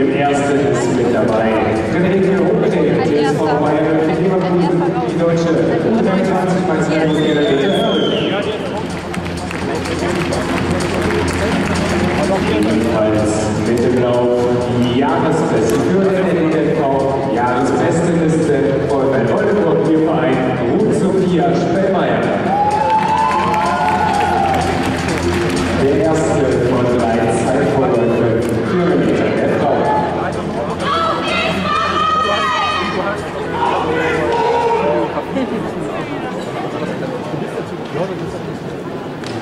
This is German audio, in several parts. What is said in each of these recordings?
Im ersten ist mit dabei. Friederike Rode, TSV Bayern München Leverkusen, die deutsche. 120 U23-Meisterin ihrer Ebenfalls mit dem Lauf die Jahresbeste für den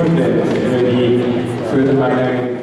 Gründe für, die, für eine